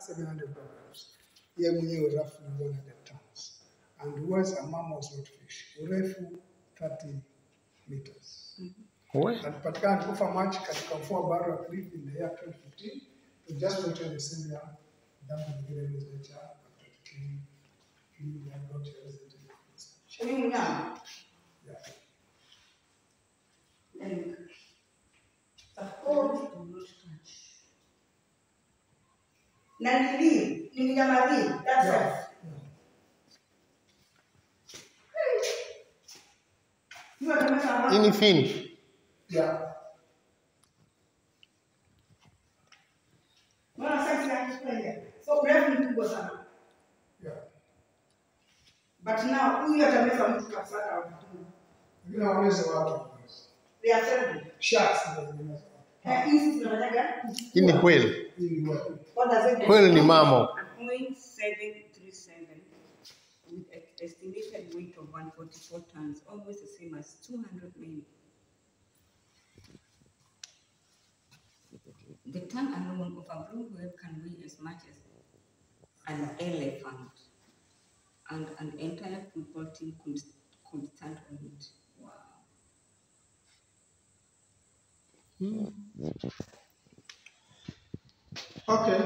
700 grams. Yeye mwenyewe roughly 100 tons. And was a mammoth swordfish. Urefu 30 meters. We. Alipatikana kufa Machi katika ufuo wa bahari wa in the year 2015. To just in the same year, damu nyingine years later, after killing, killing the adult resident in the Ni mnyama. Yeah. Na nili, ni mnyama hii, that's Yeah. right. Hiyo tumesema Hii ni fin. Yeah. Size yake kweli. So urefu ni kubwa sana. Yeah. But now huyu atameza mtu kabisa hata Wengine waweze watu. They are terrible. Sharks ndio zinaweza Hii ni it? Whale ni weight of 144 tons, almost the same as 200 men. The alone of a can as much as an elephant, and an entire football team could, could stand on it. Mm. Okay.